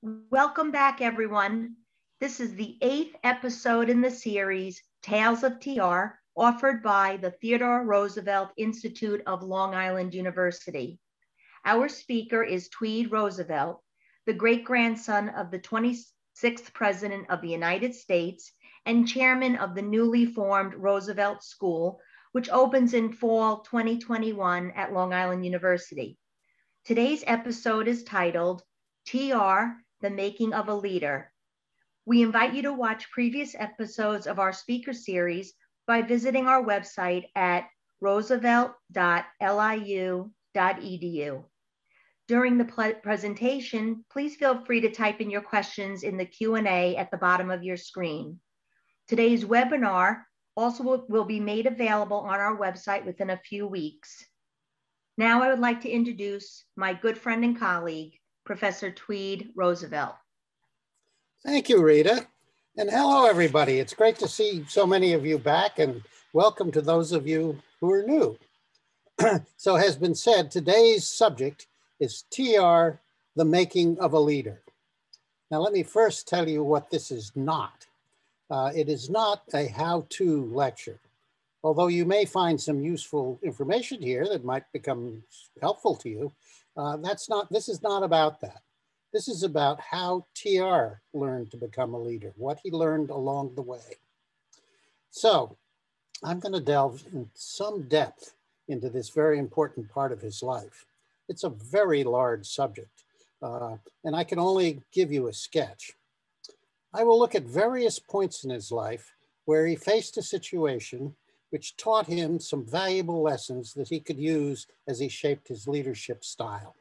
Welcome back, everyone. This is the eighth episode in the series, Tales of TR, offered by the Theodore Roosevelt Institute of Long Island University. Our speaker is Tweed Roosevelt, the great grandson of the 26th President of the United States and chairman of the newly formed Roosevelt School, which opens in fall 2021 at Long Island University. Today's episode is titled TR the Making of a Leader. We invite you to watch previous episodes of our speaker series by visiting our website at roosevelt.liu.edu. During the presentation, please feel free to type in your questions in the Q&A at the bottom of your screen. Today's webinar also will, will be made available on our website within a few weeks. Now I would like to introduce my good friend and colleague, Professor Tweed Roosevelt. Thank you, Rita. And hello, everybody. It's great to see so many of you back and welcome to those of you who are new. so has been said, today's subject is TR, the making of a leader. Now, let me first tell you what this is not. Uh, it is not a how-to lecture, although you may find some useful information here that might become helpful to you. Uh, that's not, this is not about that. This is about how TR learned to become a leader, what he learned along the way. So I'm gonna delve in some depth into this very important part of his life. It's a very large subject, uh, and I can only give you a sketch. I will look at various points in his life where he faced a situation which taught him some valuable lessons that he could use as he shaped his leadership style.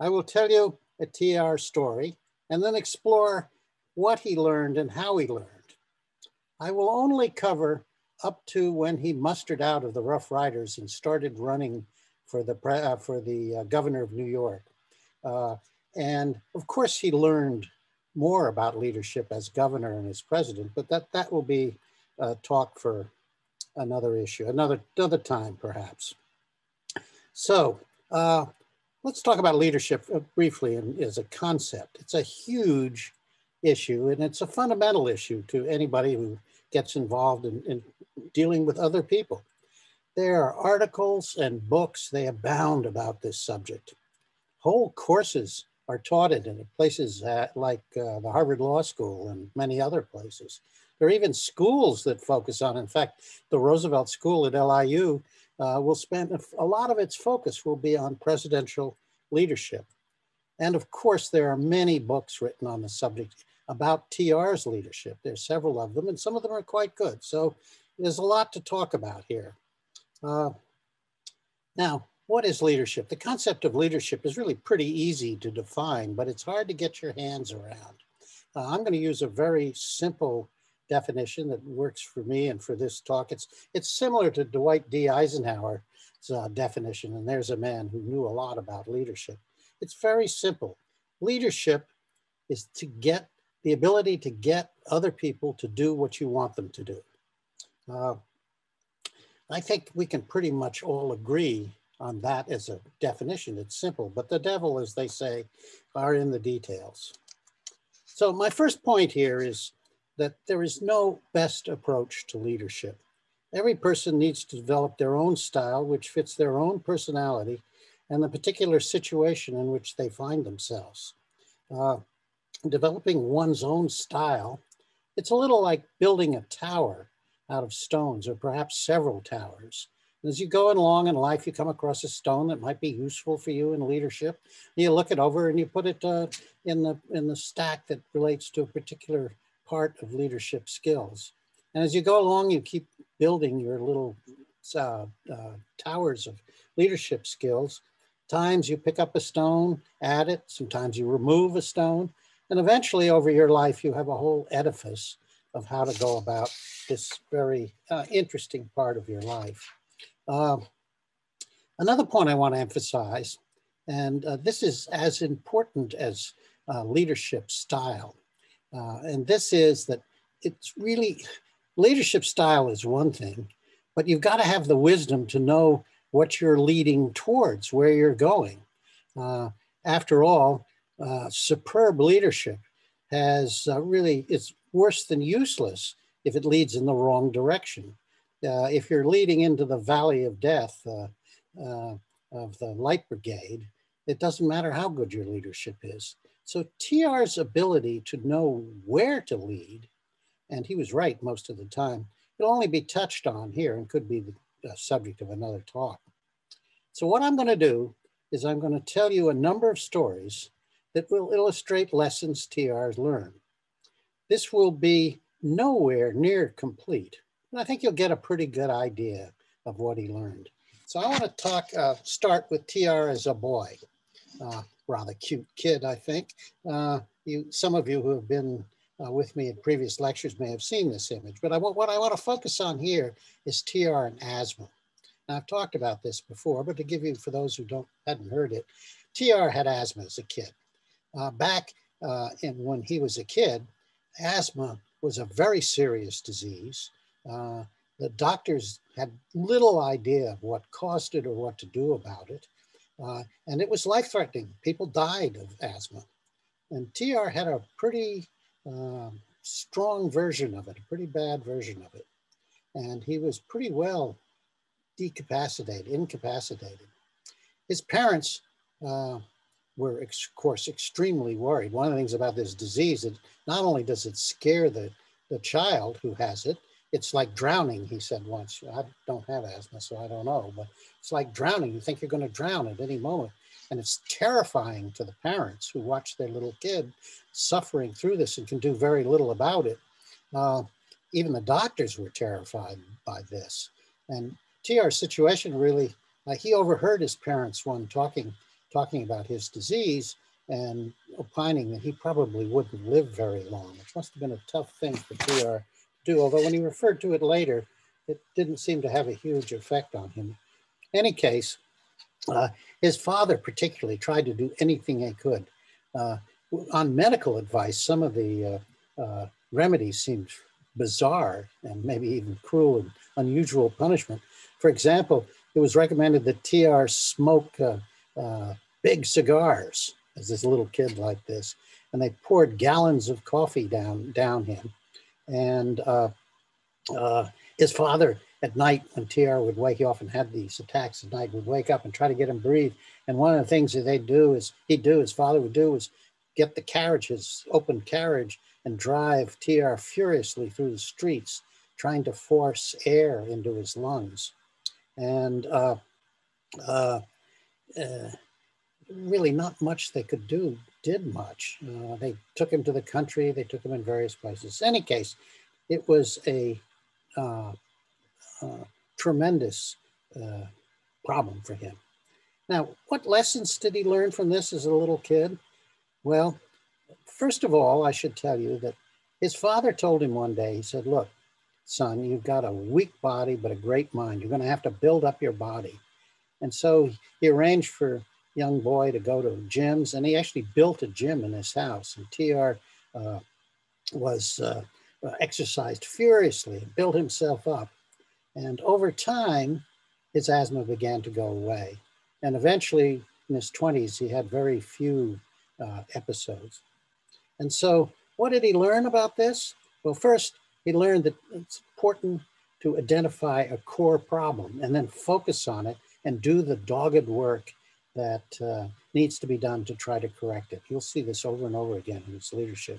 I will tell you a TR story and then explore what he learned and how he learned. I will only cover up to when he mustered out of the Rough Riders and started running for the, uh, for the uh, governor of New York. Uh, and of course, he learned more about leadership as governor and as president, but that, that will be a talk for another issue, another, another time perhaps. So uh, let's talk about leadership uh, briefly and as a concept. It's a huge issue and it's a fundamental issue to anybody who gets involved in, in dealing with other people. There are articles and books, they abound about this subject. Whole courses are taught it in places like uh, the Harvard Law School and many other places. There are even schools that focus on, in fact, the Roosevelt School at LIU uh, will spend, a lot of its focus will be on presidential leadership. And of course, there are many books written on the subject about TR's leadership. There's several of them, and some of them are quite good. So there's a lot to talk about here. Uh, now, what is leadership? The concept of leadership is really pretty easy to define, but it's hard to get your hands around. Uh, I'm going to use a very simple definition that works for me and for this talk. It's, it's similar to Dwight D. Eisenhower's uh, definition, and there's a man who knew a lot about leadership. It's very simple. Leadership is to get the ability to get other people to do what you want them to do. Uh, I think we can pretty much all agree on that as a definition. It's simple, but the devil, as they say, are in the details. So my first point here is that there is no best approach to leadership. Every person needs to develop their own style, which fits their own personality and the particular situation in which they find themselves. Uh, developing one's own style, it's a little like building a tower out of stones or perhaps several towers. As you go along in life, you come across a stone that might be useful for you in leadership. You look it over and you put it uh, in the in the stack that relates to a particular part of leadership skills. And as you go along, you keep building your little uh, uh, towers of leadership skills. Times you pick up a stone, add it. Sometimes you remove a stone. And eventually over your life, you have a whole edifice of how to go about this very uh, interesting part of your life. Uh, another point I want to emphasize, and uh, this is as important as uh, leadership style, uh, and this is that it's really, leadership style is one thing, but you've got to have the wisdom to know what you're leading towards, where you're going. Uh, after all, uh, superb leadership has uh, really, it's worse than useless if it leads in the wrong direction. Uh, if you're leading into the valley of death uh, of the light brigade, it doesn't matter how good your leadership is. So TR's ability to know where to lead, and he was right most of the time, it'll only be touched on here and could be the subject of another talk. So what I'm going to do is I'm going to tell you a number of stories that will illustrate lessons TR's learned. This will be nowhere near complete, but I think you'll get a pretty good idea of what he learned. So I want to talk, uh, start with TR as a boy. Uh, rather cute kid, I think. Uh, you, some of you who have been uh, with me in previous lectures may have seen this image, but I, what I want to focus on here is TR and asthma. Now, I've talked about this before, but to give you, for those who don't hadn't heard it, TR had asthma as a kid. Uh, back uh, in, when he was a kid, asthma was a very serious disease. Uh, the doctors had little idea of what caused it or what to do about it. Uh, and it was life threatening. People died of asthma. And TR had a pretty um, strong version of it, a pretty bad version of it. And he was pretty well decapacitated, incapacitated. His parents uh, were, of course, extremely worried. One of the things about this disease, it not only does it scare the, the child who has it, it's like drowning, he said once. I don't have asthma, so I don't know, but it's like drowning. You think you're going to drown at any moment. And it's terrifying to the parents who watch their little kid suffering through this and can do very little about it. Uh, even the doctors were terrified by this. And TR's situation really, uh, he overheard his parents one talking, talking about his disease and opining that he probably wouldn't live very long, which must have been a tough thing for TR do. Although when he referred to it later, it didn't seem to have a huge effect on him. In any case, uh, his father particularly tried to do anything he could. Uh, on medical advice, some of the uh, uh remedies seemed bizarre and maybe even cruel and unusual punishment. For example, it was recommended that TR smoke uh, uh, big cigars as this little kid like this, and they poured gallons of coffee down down him. And uh, uh his father at night when TR would wake, he often had these attacks at night, would wake up and try to get him breathe. And one of the things that they'd do is he'd do, his father would do is get the carriage, his open carriage, and drive TR furiously through the streets, trying to force air into his lungs and uh, uh, uh, really not much they could do did much. Uh, they took him to the country, they took him in various places. In any case, it was a uh, uh, tremendous problem for him. Now, what lessons did he learn from this as a little kid? Well, first of all, I should tell you that his father told him one day, he said, Look, son, you've got a weak body, but a great mind. You're going to have to build up your body. And so he arranged for young boy to go to gyms, and he actually built a gym in his house. And TR uh, was uh, exercised furiously, built himself up. And over time, his asthma began to go away. And eventually, in his 20s, he had very few uh, episodes. And so, what did he learn about this? Well, first, he learned that it's important to identify a core problem and then focus on it and do the dogged work that uh, needs to be done to try to correct it. You'll see this over and over again in his leadership.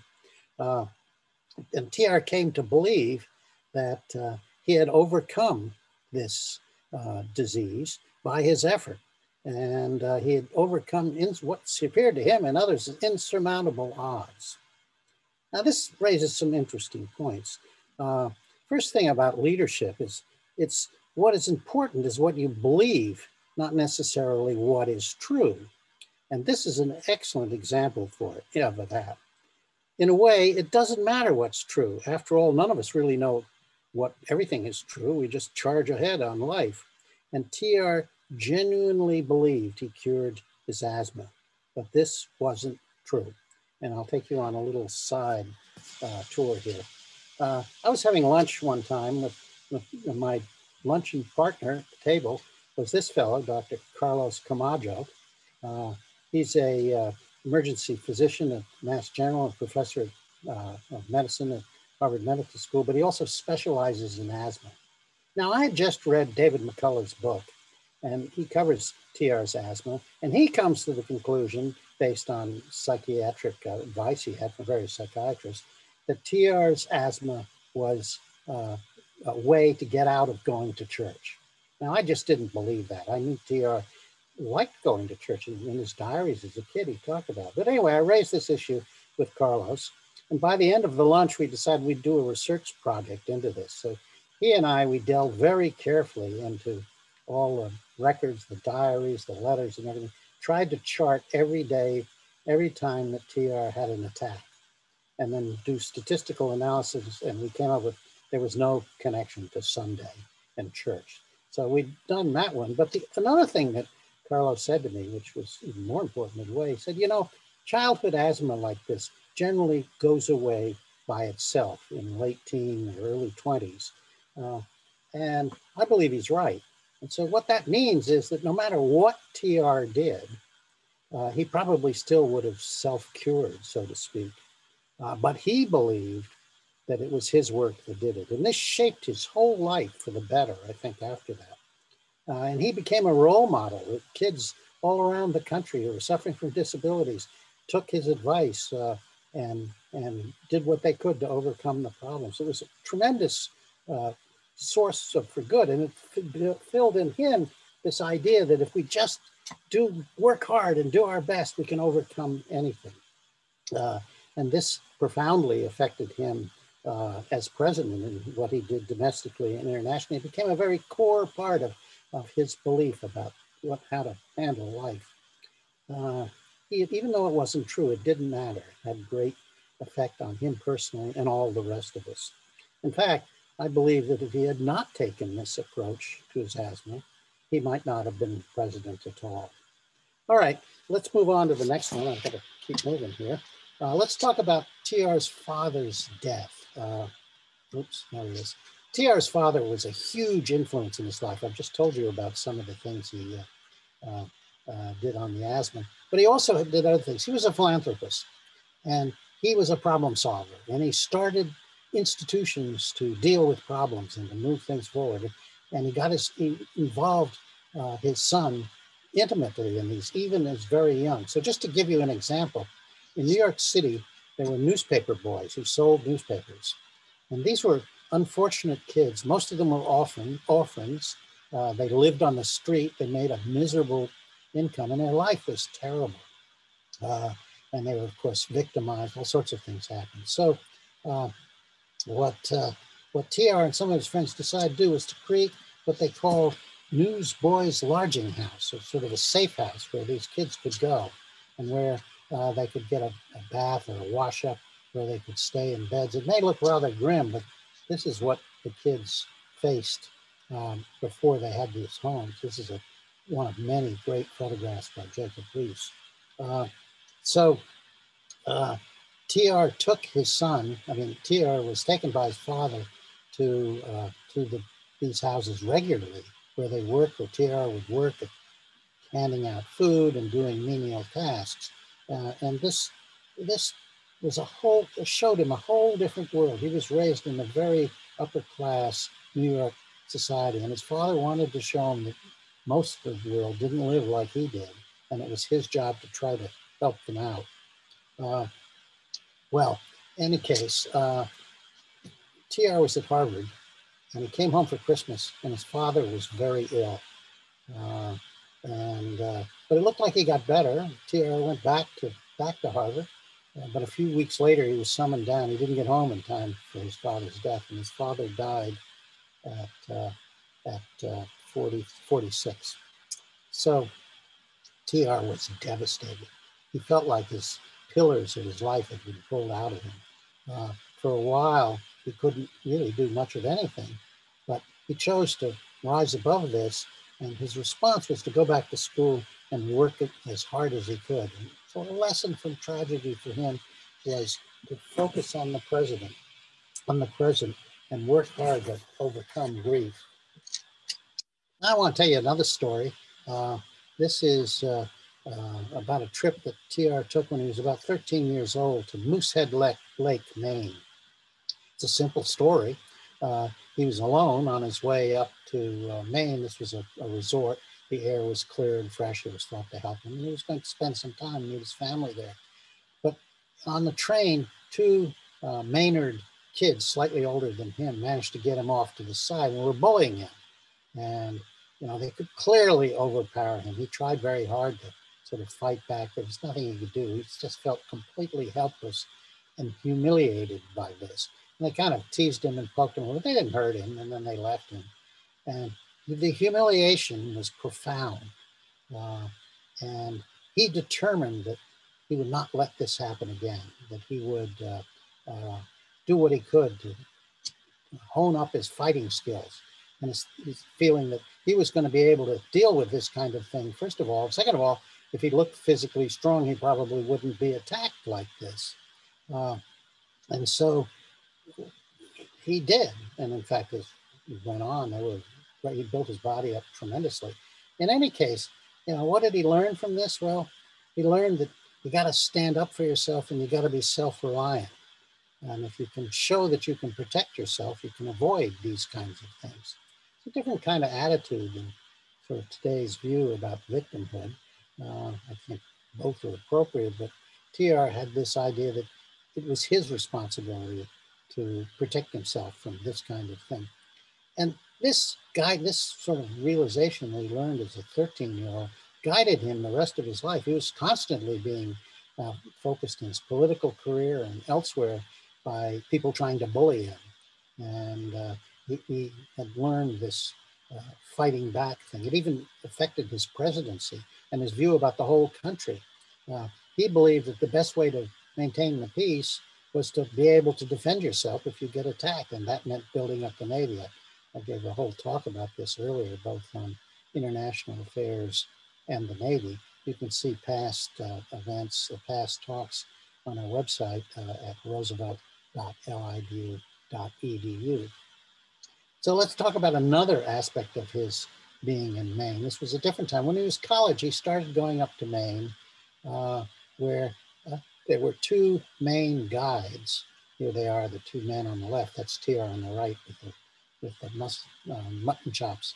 Uh, and TR came to believe that uh, he had overcome this uh, disease by his effort. And uh, he had overcome what appeared to him and others as insurmountable odds. Now, this raises some interesting points. Uh, first thing about leadership is it's what is important is what you believe, not necessarily what is true. And this is an excellent example for it, of that. In a way, it doesn't matter what's true. After all, none of us really know what everything is true. We just charge ahead on life. And TR genuinely believed he cured his asthma, but this wasn't true. And I'll take you on a little side uh, tour here. Uh, I was having lunch one time with, with my luncheon partner at the table was this fellow, Dr. Carlos Camargo. Uh, he's a uh, emergency physician at Mass General and professor uh, of medicine at Harvard Medical School, but he also specializes in asthma. Now, I had just read David McCullough's book, and he covers TR's asthma, and he comes to the conclusion, based on psychiatric uh, advice he had from various psychiatrists, that TR's asthma was uh, a way to get out of going to church. Now, I just didn't believe that. I knew TR liked going to church. In, in his diaries as a kid, he talked about it. But anyway, I raised this issue with Carlos. And by the end of the lunch, we decided we'd do a research project into this. So he and I, we delved very carefully into all the records, the diaries, the letters, and everything, tried to chart every day, every time that TR had an attack, and then do statistical analysis. And we came up with there was no connection to Sunday and church. So we'd done that one. But the, another thing that Carlos said to me, which was even more important in a way, he said, you know, childhood asthma like this generally goes away by itself in late teen or early 20s. Uh, and I believe he's right. And so what that means is that no matter what TR did, uh, he probably still would have self-cured, so to speak. Uh, but he believed that it was his work that did it. And this shaped his whole life for the better, I think, after that. Uh, and he became a role model. Kids all around the country who were suffering from disabilities took his advice uh, and, and did what they could to overcome the problems. It was a tremendous uh, source of, for good. And it filled in him this idea that if we just do work hard and do our best, we can overcome anything. Uh, and this profoundly affected him uh, as president and what he did domestically and internationally. It became a very core part of, of his belief about what, how to handle life. Uh, he, even though it wasn't true, it didn't matter. It had great effect on him personally and all the rest of us. In fact, I believe that if he had not taken this approach to his asthma, he might not have been president at all. All right, let's move on to the next one. I've got to keep moving here. Uh, let's talk about TR's father's death. Uh, oops, there he is. TR's father was a huge influence in his life. I've just told you about some of the things he uh, uh, uh did on the asthma, but he also did other things. He was a philanthropist and he was a problem solver and he started institutions to deal with problems and to move things forward. And he got his, he involved uh, his son intimately in these, even as very young. So just to give you an example, in New York City, there were newspaper boys who sold newspapers. And these were unfortunate kids. Most of them were orphan, orphans. Uh, they lived on the street. They made a miserable income, and their life was terrible. Uh, and they were, of course, victimized. All sorts of things happened. So, uh, what uh, what TR and some of his friends decided to do was to create what they call Newsboys Lodging House, or sort of a safe house where these kids could go, and where uh, they could get a, a, bath or a wash up where they could stay in beds. It may look rather grim, but this is what the kids faced um, before they had these homes. This is a, one of many great photographs by Jacob Riis. Uh, so uh, TR took his son, I mean, TR was taken by his father to, uh, to the, these houses regularly where they worked, where TR would work at handing out food and doing menial tasks. Uh, and this, this was a whole, showed him a whole different world. He was raised in a very upper class New York society, and his father wanted to show him that most of the world didn't live like he did, and it was his job to try to help them out. Uh, well, any case, uh, TR was at Harvard, and he came home for Christmas, and his father was very ill. Uh, and uh, but it looked like he got better. TR went back to back to Harvard, uh, but a few weeks later he was summoned down. He didn't get home in time for his father's death, and his father died at uh, at uh, 40, 46. So TR was devastated. He felt like his pillars of his life had been pulled out of him. Uh, for a while, he couldn't really do much of anything, but he chose to rise above this and his response was to go back to school and work as hard as he could. And so a lesson from tragedy for him was to focus on the president, on the present, and work hard to overcome grief. I want to tell you another story. Uh, this is uh, uh, about a trip that TR took when he was about 13 years old to Moosehead Lake Maine. It's a simple story. Uh, he was alone on his way up to uh, Maine. This was a, a, resort. The air was clear and fresh. It was thought to help him. And he was going to spend some time meet his family there. But on the train, two uh, Maynard kids, slightly older than him, managed to get him off to the side and were bullying him. And, you know, they could clearly overpower him. He tried very hard to sort of fight back. There was nothing he could do. He just felt completely helpless and humiliated by this. And they kind of teased him and poked him, but they didn't hurt him, and then they left him. And the humiliation was profound. Uh, and he determined that he would not let this happen again, that he would uh, uh, do what he could to hone up his fighting skills and his, his, feeling that he was going to be able to deal with this kind of thing, first of all. Second of all, if he looked physically strong, he probably wouldn't be attacked like this. Uh, and so he did. And in fact, as he went on, they were, he built his body up tremendously. In any case, you know, what did he learn from this? Well, he learned that you got to stand up for yourself and you got to be self-reliant. And if you can show that you can protect yourself, you can avoid these kinds of things. It's a different kind of attitude than sort of today's view about victimhood. Uh, I think both are appropriate, but TR had this idea that it was his responsibility to protect himself from this kind of thing. And this guy, this sort of realization that he learned as a 13 year old guided him the rest of his life. He was constantly being uh, focused in his political career and elsewhere by people trying to bully him. And uh, he, he, had learned this uh, fighting back thing. It even affected his presidency and his view about the whole country. Uh, he believed that the best way to maintain the peace was to be able to defend yourself if you get attacked, and that meant building up the Navy. I, I gave a whole talk about this earlier, both on international affairs and the Navy. You can see past uh, events, or past talks on our website uh, at roosevelt.liu.edu. So let's talk about another aspect of his being in Maine. This was a different time. When he was college, he started going up to Maine, uh, where uh, there were two Maine guides. Here they are, the two men on the left. That's TR on the right with the, with the mus- uh, mutton chops.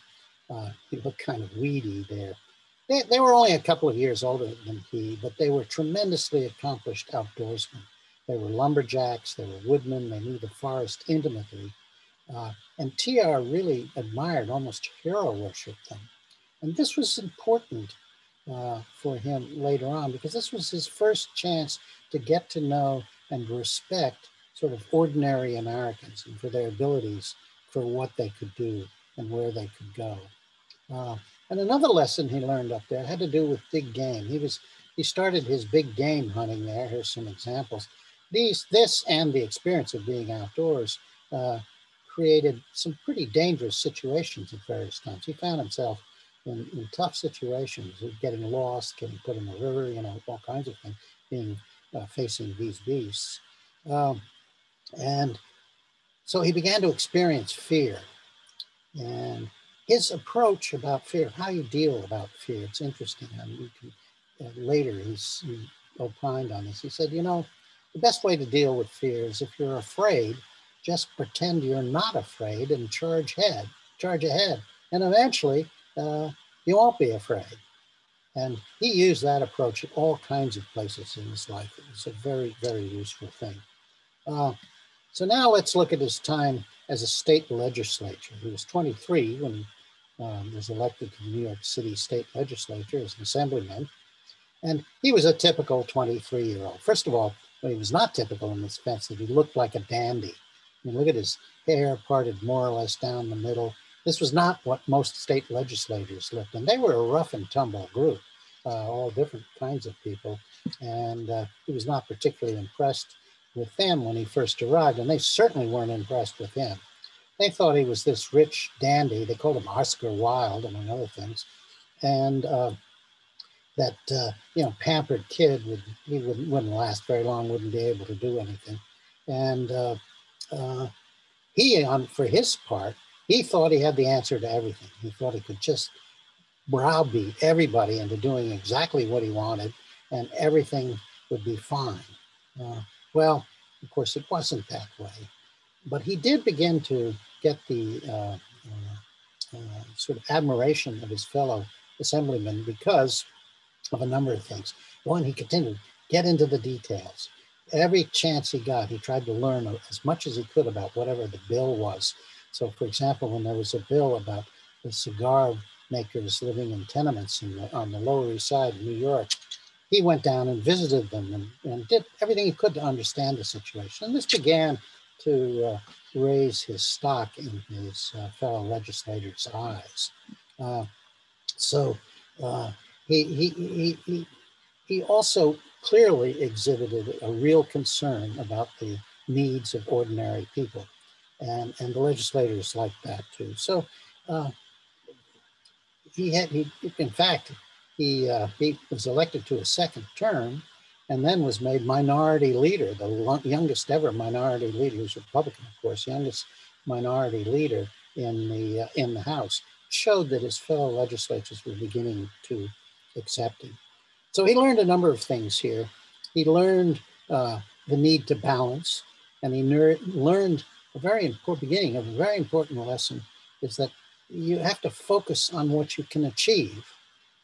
Uh, he looked kind of weedy there. They, they were only a couple of years older than he, but they were tremendously accomplished outdoorsmen. They were lumberjacks, they were woodmen, they knew the forest intimately. Uh, and TR really admired, almost hero worshiped them. And this was important uh, for him later on because this was his first chance to get to know and respect sort of ordinary Americans and for their abilities for what they could do and where they could go. Uh, and another lesson he learned up there had to do with big game. He was he started his big game hunting there. Here's some examples. These, this and the experience of being outdoors uh, created some pretty dangerous situations at various times. He found himself in, in tough situations, getting lost, getting put in the river, you know, all kinds of things, being uh, facing these beasts. Um, and so he began to experience fear. And his approach about fear, how you deal about fear, it's interesting. I mean, can, uh, later he's, he opined on this. He said, you know, the best way to deal with fear is if you're afraid, just pretend you're not afraid and charge ahead, charge ahead. And eventually uh, you won't be afraid. And he used that approach at all kinds of places in his life. It was a very, very useful thing. Uh, so now let's look at his time as a state legislature. He was 23 when he um, was elected to the New York City State Legislature as an assemblyman. And he was a typical 23 year old. First of all, well, he was not typical in the sense that he looked like a dandy. I mean, look at his hair parted more or less down the middle. This was not what most state legislators looked, and they were a rough and tumble group, uh, all different kinds of people. And uh, he was not particularly impressed with them when he first arrived, and they certainly weren't impressed with him. They thought he was this rich dandy. They called him Oscar Wilde, among other things, and uh, that uh, you know pampered kid would he wouldn't, wouldn't last very long, wouldn't be able to do anything, and uh, uh, he on for his part he thought he had the answer to everything. He thought he could just browbeat everybody into doing exactly what he wanted and everything would be fine. Uh, well, of course, it wasn't that way. But he did begin to get the uh, uh, uh sort of admiration of his fellow assemblymen because of a number of things. One, he continued, get into the details. Every chance he got, he tried to learn as much as he could about whatever the bill was. So, for example, when there was a bill about the cigar makers living in tenements in the, on the Lower East Side of New York, he went down and visited them and, and did everything he could to understand the situation. And this began to uh, raise his stock in his uh, fellow legislators' eyes. Uh, so uh, he, he, he, he, he also clearly exhibited a real concern about the needs of ordinary people. And, and the legislators liked that too. So uh, he had, he, in fact, he, uh, he was elected to a second term and then was made minority leader, the youngest ever minority leader, he was Republican, of course, youngest minority leader in the, uh, in the House, showed that his fellow legislators were beginning to accept him. So he learned a number of things here. He learned uh, the need to balance, and he learned a very important beginning of a very important lesson is that you have to focus on what you can achieve.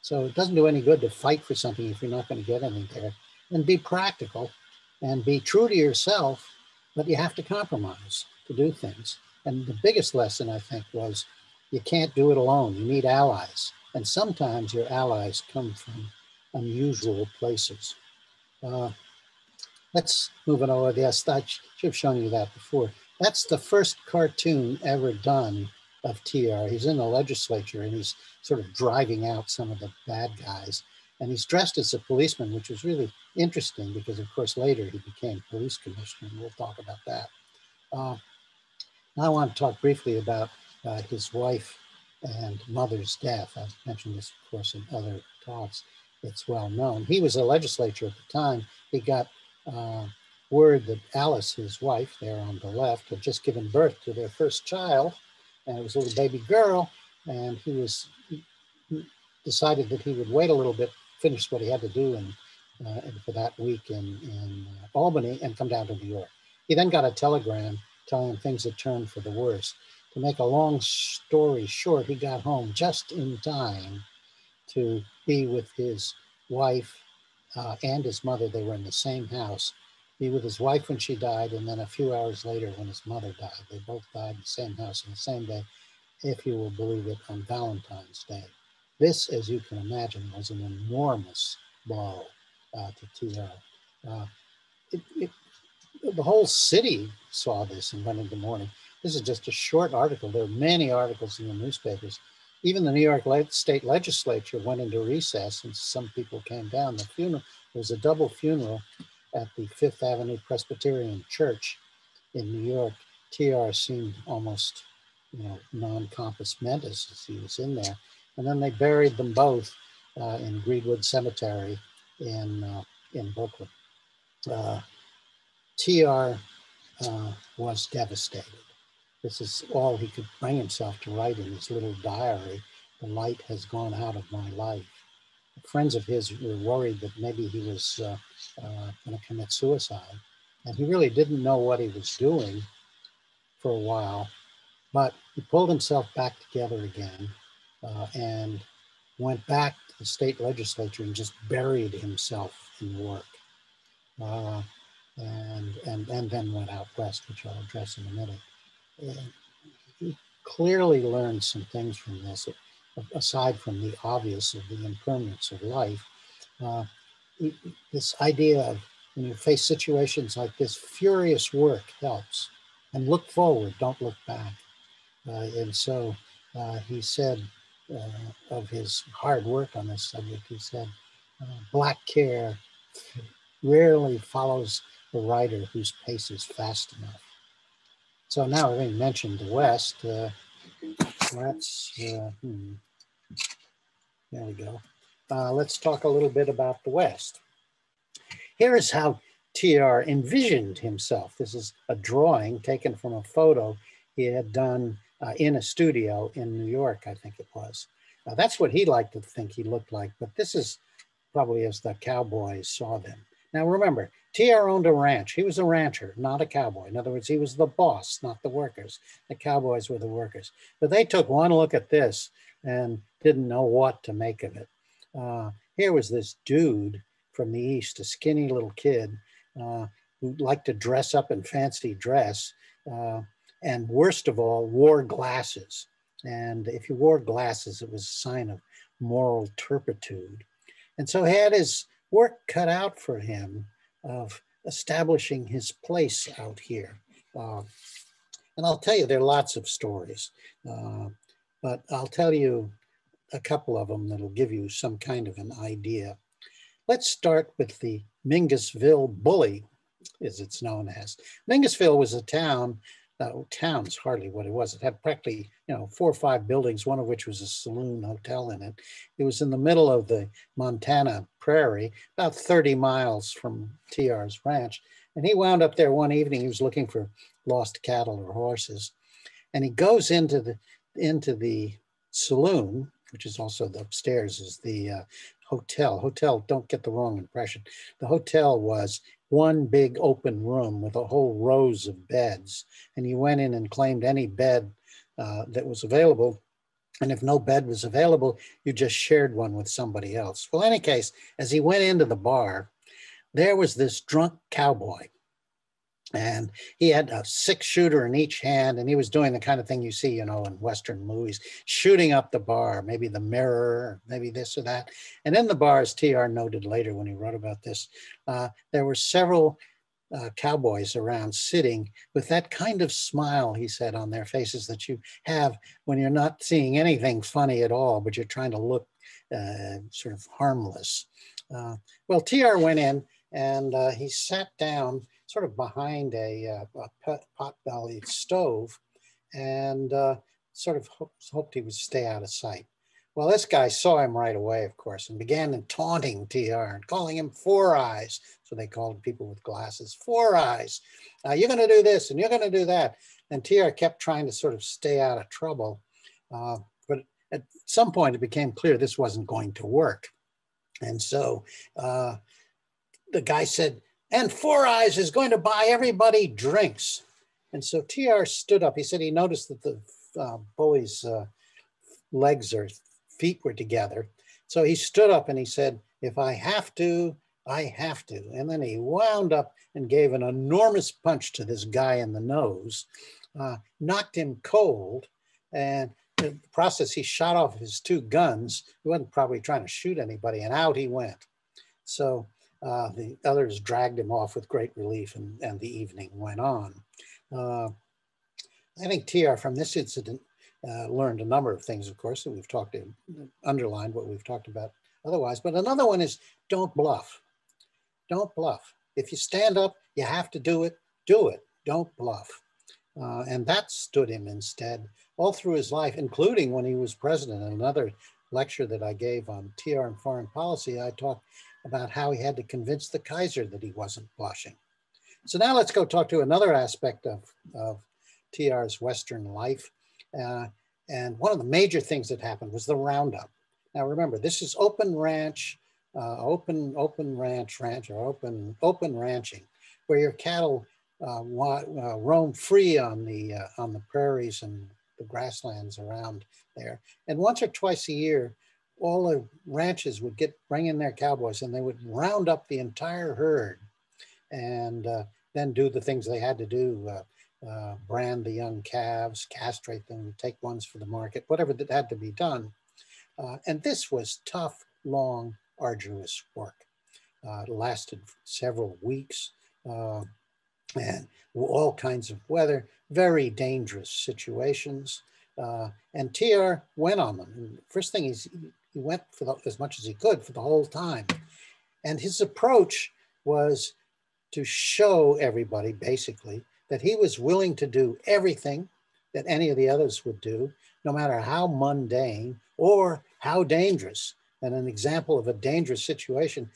So it doesn't do any good to fight for something if you're not going to get anything there. And be practical and be true to yourself, but you have to compromise to do things. And the biggest lesson, I think, was you can't do it alone. You need allies. And sometimes your allies come from unusual places. Uh, let's move on over. Yes, I should have shown you that before. That's the first cartoon ever done of TR. He's in the legislature and he's sort of driving out some of the bad guys. And he's dressed as a policeman, which was really interesting because, of course, later he became police commissioner, and we'll talk about that. Uh, I want to talk briefly about uh, his wife and mother's death. I've mentioned this, of course, in other talks. It's well known. He was a legislator at the time. He got uh, word that Alice, his wife, there on the left, had just given birth to their first child, and it was a little baby girl. And he was he decided that he would wait a little bit, finish what he had to do, and uh, for that week in in uh, Albany, and come down to New York. He then got a telegram telling him things had turned for the worse. To make a long story short, he got home just in time to be with his wife uh, and his mother. They were in the same house. Be with his wife when she died, and then a few hours later when his mother died. They both died in the same house on the same day, if you will believe it, on Valentine's Day. This, as you can imagine, was an enormous blow uh, to TR. Uh, it, it, the whole city saw this and went into mourning. This is just a short article. There are many articles in the newspapers. Even the New York State Legislature went into recess and some people came down. The funeral was a double funeral at the Fifth Avenue Presbyterian Church in New York. TR seemed almost, you know, non-compos mentis as he was in there. And then they buried them both uh, in Greenwood Cemetery in, uh, in Brooklyn. Uh, TR uh, was devastated. This is all he could bring himself to write in his little diary. The light has gone out of my life. Friends of his were worried that maybe he was uh, going to commit suicide. And he really didn't know what he was doing for a while, but he pulled himself back together again uh, and went back to the state legislature and just buried himself in work. Uh, and, and, and then went out west, which I'll address in a minute. And he clearly learned some things from this, aside from the obvious of the impermanence of life. Uh, this idea of when you face situations like this, furious work helps. And look forward, don't look back. Uh, and so uh, he said uh, of his hard work on this subject, he said, uh, black care rarely follows the writer whose pace is fast enough. So now having mentioned the West, uh, let's, uh, hmm, there we go. Uh, let's talk a little bit about the West. Here is how TR envisioned himself. This is a drawing taken from a photo he had done uh, in a studio in New York, I think it was. That's what he liked to think he looked like, but this is probably as the cowboys saw them. Now remember, TR owned a ranch. He was a rancher, not a cowboy. In other words, he was the boss, not the workers. The cowboys were the workers. But they took one look at this and didn't know what to make of it. Uh, here was this dude from the East, a skinny little kid uh, who liked to dress up in fancy dress. Uh, and worst of all, wore glasses. And if you wore glasses, it was a sign of moral turpitude. And so he had his work cut out for him of establishing his place out here. Uh, and I'll tell you, there are lots of stories, uh, but I'll tell you a couple of them that'll give you some kind of an idea. Let's start with the Mingusville Bully, as it's known as. Mingusville was a town uh, town's hardly what it was. It had practically, you know, four or five buildings, one of which was a saloon hotel in it. It was in the middle of the Montana prairie, about 30 miles from TR's ranch. And he wound up there one evening. He was looking for lost cattle or horses. And he goes into the into the saloon, which is also the upstairs is the uh, hotel. Hotel, don't get the wrong impression. The hotel was one big open room with a whole rows of beds. And you went in and claimed any bed uh, that was available. And if no bed was available, you just shared one with somebody else. Well, in any case, as he went into the bar, there was this drunk cowboy and he had a six shooter in each hand and he was doing the kind of thing you see you know in western movies shooting up the bar maybe the mirror maybe this or that. And in the bar as tr noted later when he wrote about this uh, there were several uh, cowboys around sitting with that kind of smile he said on their faces that you have when you're not seeing anything funny at all but you're trying to look uh, sort of harmless. Uh, well tr went in and uh, he sat down sort of behind a, uh, a pot-bellied stove and uh, sort of hoped, he would stay out of sight. Well, this guy saw him right away, of course, and began taunting TR and calling him Four Eyes. So they called people with glasses Four Eyes. You're going to do this and you're going to do that. And TR kept trying to sort of stay out of trouble. Uh, but at some point, it became clear this wasn't going to work. And so uh, the guy said, and Four Eyes is going to buy everybody drinks. And so TR stood up. He said he noticed that the uh, bully's uh, legs or feet were together. So he stood up and he said, If I have to, I have to. And then he wound up and gave an enormous punch to this guy in the nose, uh, knocked him cold. And in the process, he shot off his two guns. He wasn't probably trying to shoot anybody, and out he went. So uh, the others dragged him off with great relief and, and the evening went on. Uh, I think TR from this incident uh, learned a number of things, of course, that we've talked to, underlined what we've talked about otherwise. But another one is don't bluff. Don't bluff. If you stand up, you have to do it, do it. Don't bluff. Uh, and that stood him instead all through his life, including when he was president. Another lecture that I gave on TR and foreign policy, I talked about how he had to convince the Kaiser that he wasn't blushing. So now let's go talk to another aspect of, of TR's Western life. Uh, and one of the major things that happened was the roundup. Now remember, this is open ranch, uh, open open ranch ranch or open open ranching, where your cattle uh, uh, roam free on the uh, on the prairies and the grasslands around there. And once or twice a year, all the ranches would get bring in their cowboys and they would round up the entire herd and uh, then do the things they had to do uh, uh, brand the young calves castrate them take ones for the market whatever that had to be done. Uh, and this was tough long arduous work. Uh, it lasted several weeks uh, and all kinds of weather very dangerous situations. Uh, and TR went on them. And first thing he's, he went for the, as much as he could for the whole time. And his approach was to show everybody basically that he was willing to do everything that any of the others would do, no matter how mundane or how dangerous. And an example of a dangerous situation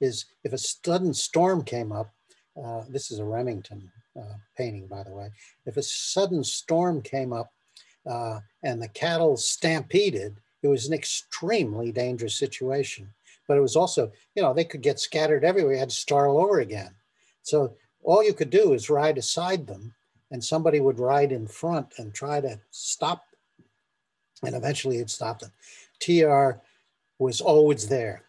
is if a sudden storm came up, uh, this is a Remington uh, painting, by the way. If a sudden storm came up uh, and the cattle stampeded, it was an extremely dangerous situation. But it was also, you know, they could get scattered everywhere. You had to start all over again. So all you could do is ride aside them, and somebody would ride in front and try to stop and eventually it stopped them. TR was always there.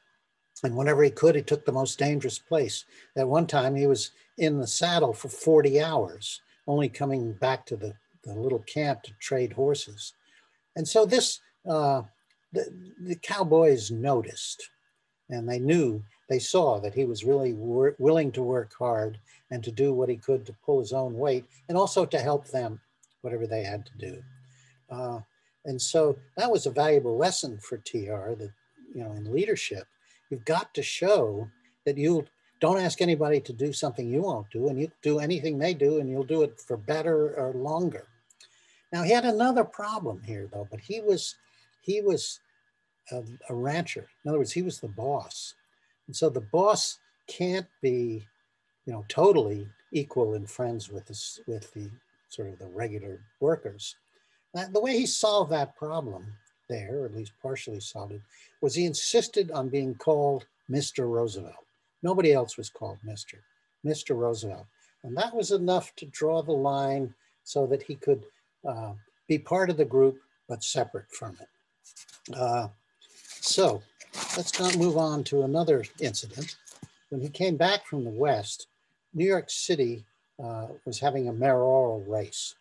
And whenever he could, he took the most dangerous place. At one time, he was in the saddle for 40 hours, only coming back to the, the little camp to trade horses. And so this, uh, the, the cowboys noticed and they knew, they saw that he was really wor- willing to work hard and to do what he could to pull his own weight and also to help them, whatever they had to do. Uh, and so that was a valuable lesson for TR that, you know, in leadership, you've got to show that you don't ask anybody to do something you won't do, and you do anything they do, and you'll do it for better or longer. Now he had another problem here, though, but he was he was a, a rancher. In other words, he was the boss, and so the boss can't be, you know, totally equal and friends with with the sort of the regular workers. The way he solved that problem there, or at least partially solved it, was he insisted on being called Mr. Roosevelt. Nobody else was called Mr. Mr. Roosevelt. And that was enough to draw the line so that he could uh, be part of the group, but separate from it. Uh, so let's now move on to another incident. When he came back from the West, New York City uh, was having a mayoral race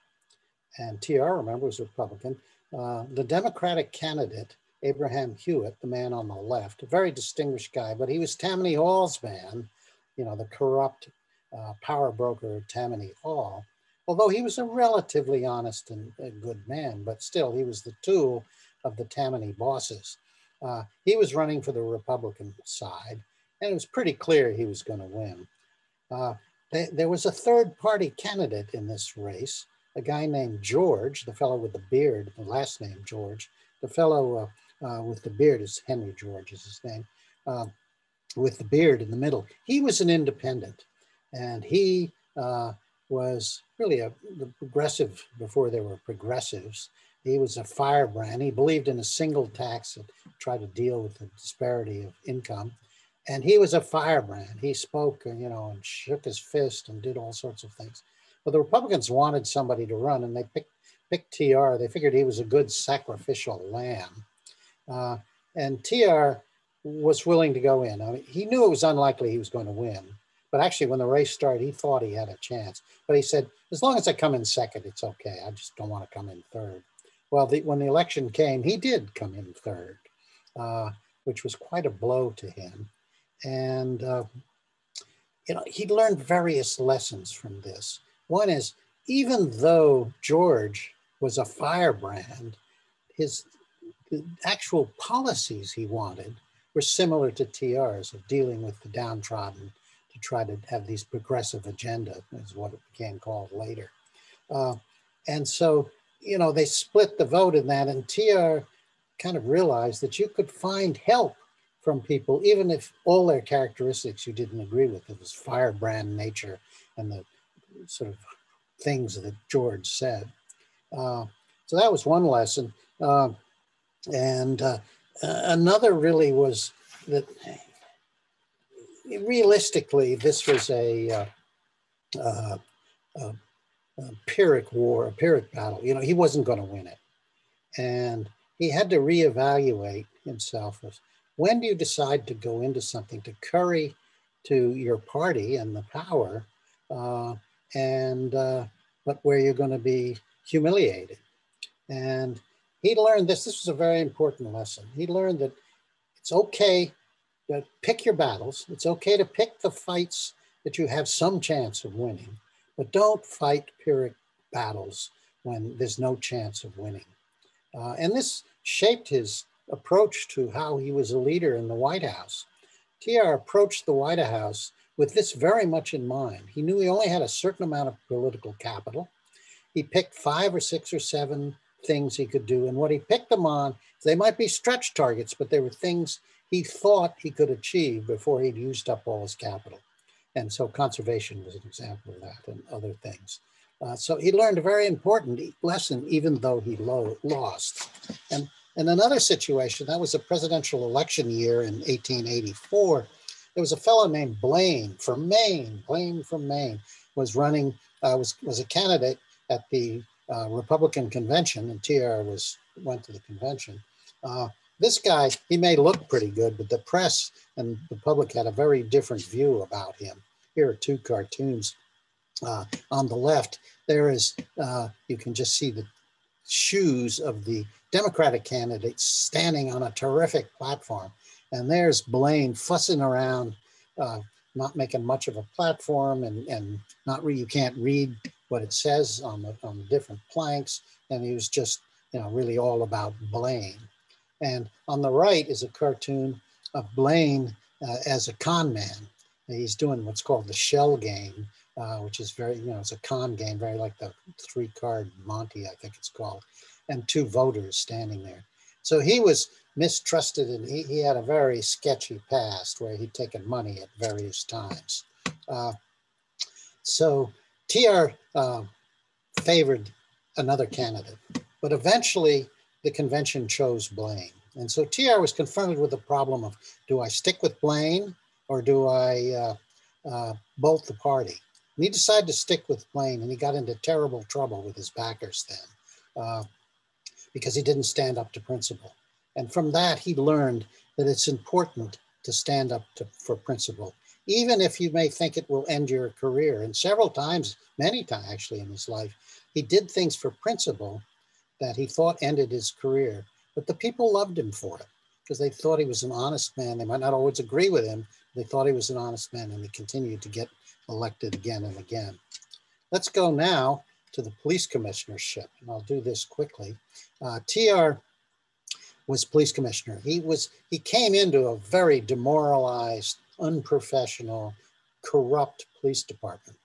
and TR, remember, was Republican. Uh, the Democratic candidate, Abraham Hewitt, the man on the left, a very distinguished guy, but he was Tammany Hall's man, you know, the corrupt uh, power broker Tammany Hall. Although he was a relatively honest and good man, but still he was the tool of the Tammany bosses. Uh, he was running for the Republican side, and it was pretty clear he was going to win. Uh, they, there was a third party candidate in this race, a guy named George, the fellow with the beard, the last name George, the fellow uh, uh, with the beard is Henry George is his name, uh, with the beard in the middle. He was an independent and he uh, was really a progressive before there were progressives. He was a firebrand. He believed in a single tax and tried to deal with the disparity of income. And he was a firebrand. He spoke, uh, you know, and shook his fist and did all sorts of things. But the Republicans wanted somebody to run, and they picked picked TR. They figured he was a good sacrificial lamb, uh, and TR was willing to go in. I mean, he knew it was unlikely he was going to win, but actually, when the race started, he thought he had a chance. But he said, "As long as I come in second, it's okay. I just don't want to come in third. Well, the, when the election came, he did come in third, uh, which was quite a blow to him, and. Uh, you know, he learned various lessons from this. One is even though George was a firebrand, his actual policies he wanted were similar to TR's of dealing with the downtrodden to try to have these progressive agenda, is what it became called later. Uh, and so, you know, they split the vote in that, and TR kind of realized that you could find help from people, even if all their characteristics you didn't agree with. It was firebrand nature and the sort of things that George said. Uh, so that was one lesson. Uh, and uh, another really was that realistically, this was a, uh, uh, a, a Pyrrhic war, a Pyrrhic battle. You know, he wasn't going to win it. And he had to reevaluate himself as when do you decide to go into something to curry to your party and the power uh, and uh, but where you're going to be humiliated. And he learned this. This was a very important lesson. He learned that it's okay to pick your battles. It's okay to pick the fights that you have some chance of winning, but don't fight Pyrrhic battles when there's no chance of winning. Uh, and this shaped his approach to how he was a leader in the White House. TR approached the White House with this very much in mind. He knew he only had a certain amount of political capital. He picked five or six or seven things he could do. And what he picked them on, they might be stretch targets, but they were things he thought he could achieve before he'd used up all his capital. And so conservation was an example of that and other things. Uh, so he learned a very important lesson, even though he lo- lost. And, In another situation, that was a presidential election year in 1884. There was a fellow named Blaine from Maine. Blaine from Maine was running, uh, was was a candidate at the uh, Republican convention, and TR was went to the convention. Uh, this guy, he may look pretty good, but the press and the public had a very different view about him. Here are two cartoons. Uh, on the left, there is, uh, you can just see the shoes of the Democratic candidates standing on a terrific platform. And there's Blaine fussing around, uh, not making much of a platform and, and not re- you can't read what it says on the, on the different planks. And he was just, you know, really all about Blaine. And on the right is a cartoon of Blaine uh, as a con man. He's doing what's called the shell game, uh, which is very, you know, it's a con game, very like the three card Monty, I think it's called, and two voters standing there. So he was mistrusted and he, he had a very sketchy past where he'd taken money at various times. Uh, so TR uh, favored another candidate, but eventually the convention chose Blaine. And so TR was confronted with the problem of do I stick with Blaine or do I uh, uh, bolt the party? And he decided to stick with Blaine and he got into terrible trouble with his backers then uh, because he didn't stand up to principle. And from that, he learned that it's important to stand up to, for principle, even if you may think it will end your career. And several times, many times actually in his life, he did things for principle that he thought ended his career. But the people loved him for it because they thought he was an honest man. They might not always agree with him. They thought he was an honest man and he continued to get elected again and again. Let's go now to the police commissionership. And I'll do this quickly. Uh, TR was police commissioner. He was he came into a very demoralized, unprofessional, corrupt police department.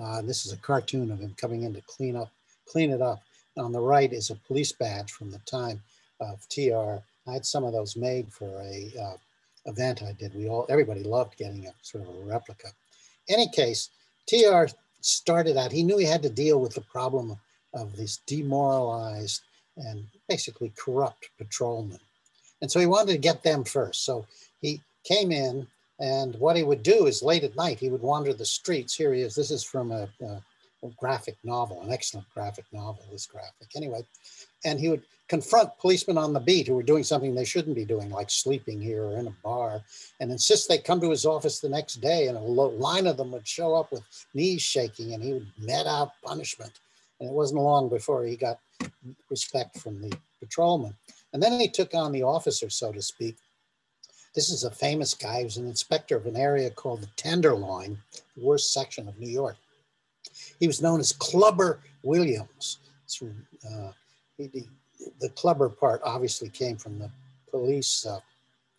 Uh, this is a cartoon of him coming in to clean up, clean it up. On the right is a police badge from the time of TR. I had some of those made for a uh, event I did. We all, everybody loved getting a sort of a replica. Any case, TR started out, he knew he had to deal with the problem of, these demoralized and basically corrupt patrolmen. And so he wanted to get them first. So he came in and what he would do is late at night, he would wander the streets. Here he is. This is from a, a graphic novel, an excellent graphic novel, this graphic. Anyway, and he would confront policemen on the beat who were doing something they shouldn't be doing, like sleeping here or in a bar, and insist they come to his office the next day. And a line of them would show up with knees shaking, and he would met out punishment. And it wasn't long before he got respect from the patrolman. And then he took on the officer, so to speak. This is a famous guy who's an inspector of an area called the Tenderloin, the worst section of New York. He was known as Clubber Williams. Uh, he, the clubber part obviously came from the police uh,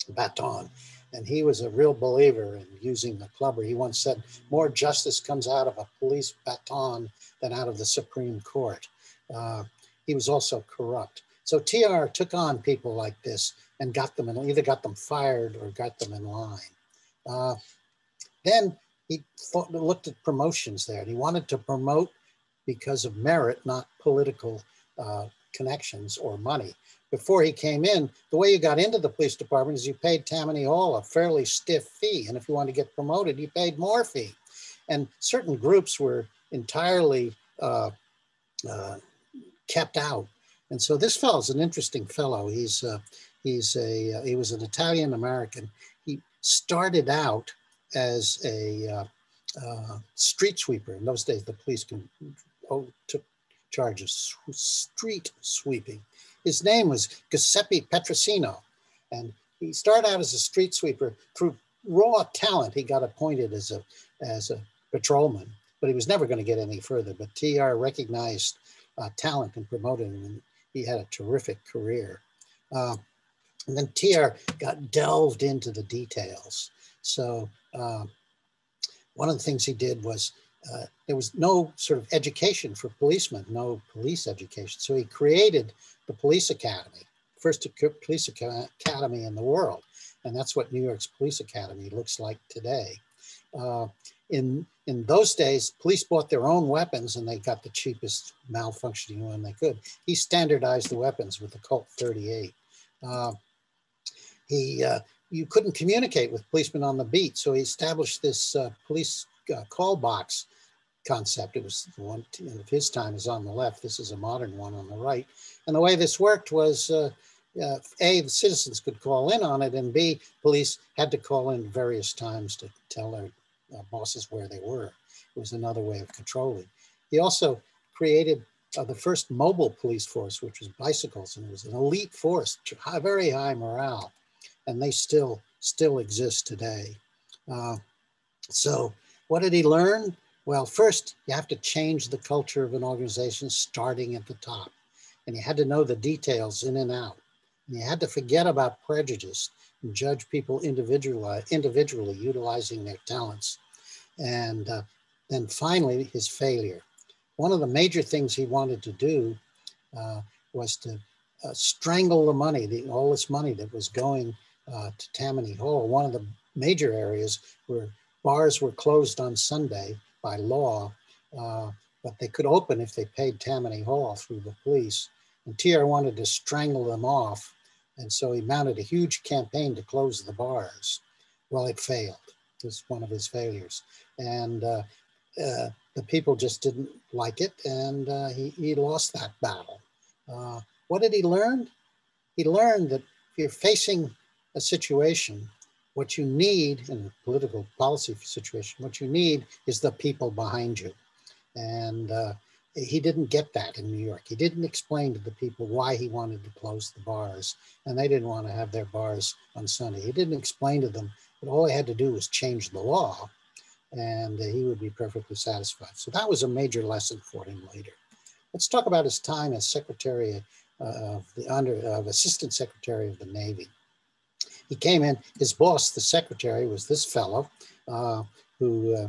baton. And he was a real believer in using the clubber. He once said, More justice comes out of a police baton than out of the Supreme Court. Uh, he was also corrupt. So TR took on people like this and got them in, either got them fired or got them in line. Uh, then he thought, looked at promotions there. And he wanted to promote because of merit, not political uh, connections or money. Before he came in, the way you got into the police department is you paid Tammany Hall a fairly stiff fee. And if you wanted to get promoted, you paid more fee. And certain groups were entirely uh, uh, kept out. And so this fellow's an interesting fellow. He's, uh, he's a, uh, he was an Italian American. He started out as a uh, uh, street sweeper. In those days, the police can, oh, took charge of street sweeping. His name was Giuseppe Petrosino, and he started out as a street sweeper. Through raw talent, he got appointed as a as a patrolman, but he was never going to get any further. But TR recognized uh, talent and promoted him, and he had a terrific career. Uh, and then TR got delved into the details. So uh, one of the things he did was uh, there was no sort of education for policemen, no police education. So he created the police academy, first police academy in the world. And that's what New York's police academy looks like today. Uh, in, in those days, police bought their own weapons and they got the cheapest malfunctioning one they could. He standardized the weapons with the Colt 38. Uh, he, uh, you couldn't communicate with policemen on the beat, so he established this uh, police uh, call box concept. It was the one of his time is on the left. This is a modern one on the right. And the way this worked was uh, uh, A, the citizens could call in on it, and B, police had to call in various times to tell their uh, bosses where they were. It was another way of controlling. He also created uh, the first mobile police force, which was bicycles, and it was an elite force, high, very high morale, and they still still exist today. Uh, so, what did he learn? Well, first, you have to change the culture of an organization starting at the top, and you had to know the details in and out. And you had to forget about prejudice and judge people individually, individually utilizing their talents. And uh, then finally, his failure one of the major things he wanted to do uh, was to uh, strangle the money, the, all this money that was going uh, to Tammany Hall. One of the major areas where bars were closed on Sunday by law, uh, but they could open if they paid Tammany Hall through the police. And TR wanted to strangle them off. And so he mounted a huge campaign to close the bars. Well, it failed. It was one of his failures. And uh, uh, the people just didn't like it, and uh, he, he lost that battle. Uh, what did he learn? He learned that if you're facing a situation, what you need in a political policy situation, what you need is the people behind you. And uh, he didn't get that in New York. He didn't explain to the people why he wanted to close the bars, and they didn't want to have their bars on Sunday. He didn't explain to them that all he had to do was change the law and he would be perfectly satisfied. So that was a major lesson for him later. Let's talk about his time as Secretary uh, of the under of Assistant Secretary of the Navy. He came in. His boss, the secretary, was this fellow uh, who uh,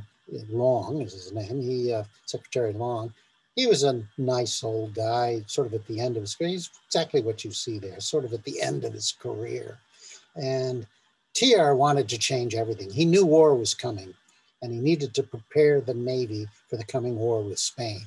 Long is his name. He uh, Secretary Long. He was a nice old guy, sort of at the end of his career. He's exactly what you see there, sort of at the end of his career. And TR wanted to change everything. He knew war was coming and he needed to prepare the Navy for the coming war with Spain.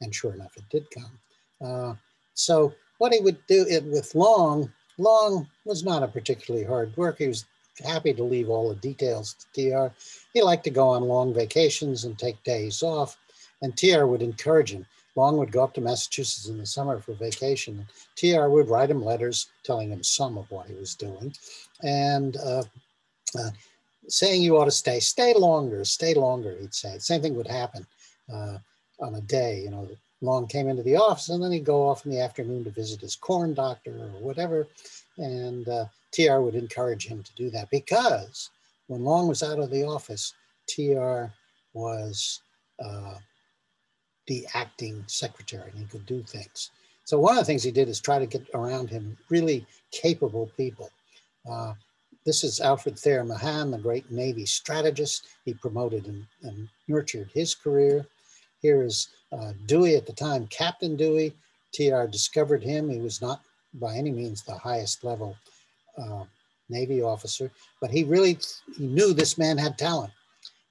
And sure enough, it did come. Uh, so what he would do it with Long, Long was not a particularly hard worker. He was happy to leave all the details to TR. He liked to go on long vacations and take days off, and TR would encourage him. Long would go up to Massachusetts in the summer for vacation. TR would write him letters telling him some of what he was doing. And uh, uh, saying you ought to stay, stay longer, stay longer, he'd say. Same thing would happen uh, on a day, you know, Long came into the office and then he'd go off in the afternoon to visit his corn doctor or whatever. And uh, TR would encourage him to do that because when Long was out of the office, TR was uh, the acting secretary and he could do things. So one of the things he did is try to get around him really capable people. Uh, this is Alfred Thayer Mahan, the great Navy strategist. He promoted and, and nurtured his career. Here is uh, Dewey at the time, Captain Dewey. TR discovered him. He was not by any means the highest level uh, Navy officer, but he really he knew this man had talent.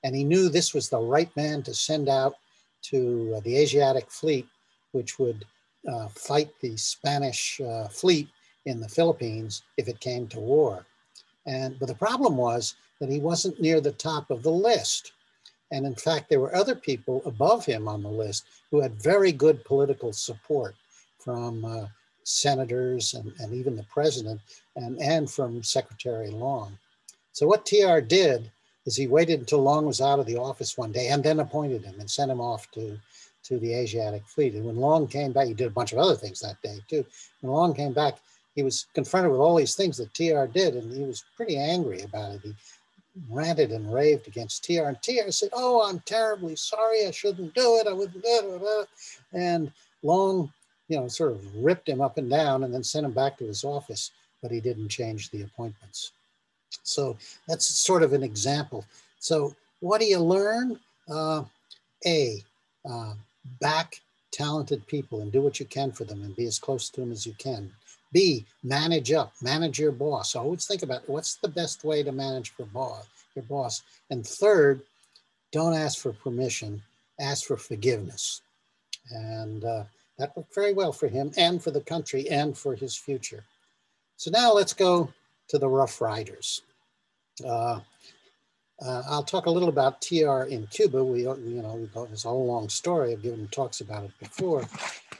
And he knew this was the right man to send out to uh, the Asiatic fleet, which would uh, fight the Spanish uh, fleet in the Philippines if it came to war. And but the problem was that he wasn't near the top of the list. And in fact, there were other people above him on the list who had very good political support from uh, senators and, and even the president and, and from Secretary Long. So what TR did is he waited until Long was out of the office one day and then appointed him and sent him off to, to the Asiatic fleet. And when Long came back, he did a bunch of other things that day too. When Long came back, he was confronted with all these things that TR did, and he was pretty angry about it. He ranted and raved against TR, and TR said, "Oh, I'm terribly sorry. I shouldn't do it. I wouldn't do it." And Long, you know, sort of ripped him up and down, and then sent him back to his office. But he didn't change the appointments. So that's sort of an example. So what do you learn? Uh, a, uh, back talented people and do what you can for them and be as close to them as you can. B, manage up, manage your boss. Always think about what's the best way to manage boss, your boss. And third, don't ask for permission, ask for forgiveness. And uh, that worked very well for him and for the country and for his future. So now let's go to the Rough Riders. Uh, uh, I'll talk a little about TR in Cuba. We, you know, we've got this whole long story. I've given talks about it before,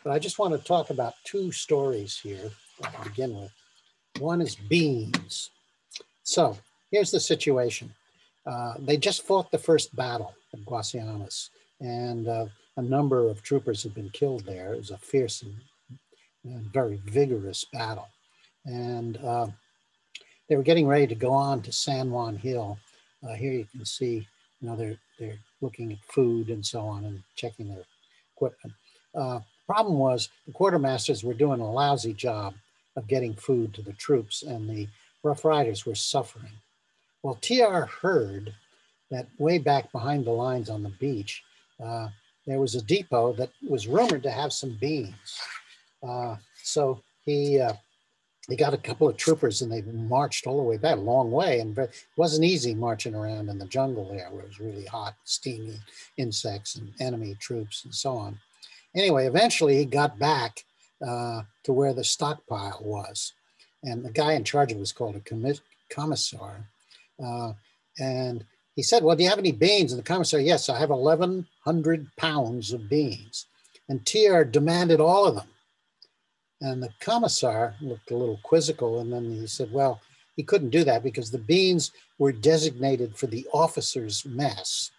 but I just want to talk about two stories here to begin with. One is beans. So here's the situation. Uh, they just fought the first battle at Guasimas, and uh, a number of troopers had been killed there. It was a fierce and, and very vigorous battle. And uh, they were getting ready to go on to San Juan Hill. Uh, here you can see, you know, they're, they're looking at food and so on and checking their equipment. Uh, problem was the quartermasters were doing a lousy job of getting food to the troops and the Rough Riders were suffering. Well, TR heard that way back behind the lines on the beach, uh, there was a depot that was rumored to have some beans. Uh, so he uh, he got a couple of troopers and they marched all the way back a long way and it wasn't easy marching around in the jungle there where it was really hot steamy insects and enemy troops and so on anyway eventually he got back uh, to where the stockpile was and the guy in charge of it was called a commissar uh, and he said, well, do you have any beans? And the commissar, yes, I have 1,100 pounds of beans. And TR demanded all of them. And the commissar looked a little quizzical. And then he said, well, he couldn't do that because the beans were designated for the officers' mess.